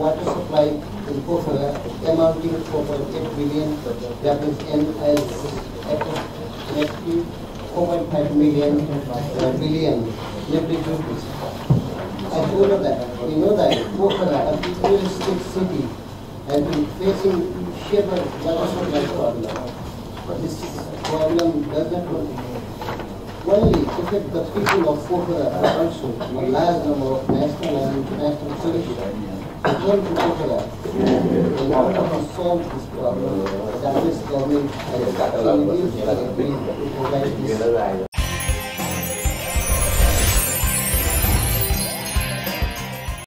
water supply in Pokhara amounting to 4.8 billion, that is N as approximately 4.5 million uh, billion living rupees. I told her that, we know that Pokhara, a futuristic city, has been facing sheer water supply problem. But this problem does not only affect the people of but also a large number of national and international tourists to to solve this problem. That this government has actually to provide this